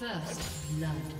First blood.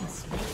Blue team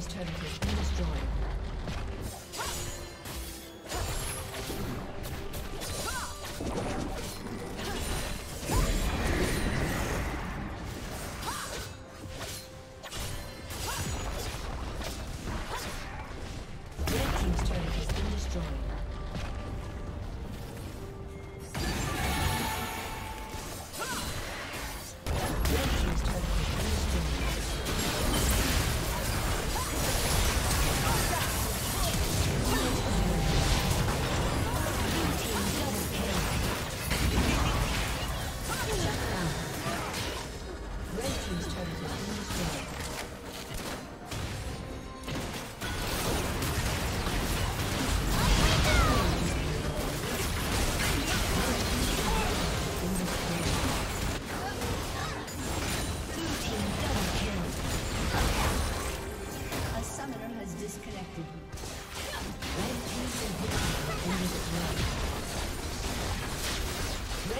Team's turret has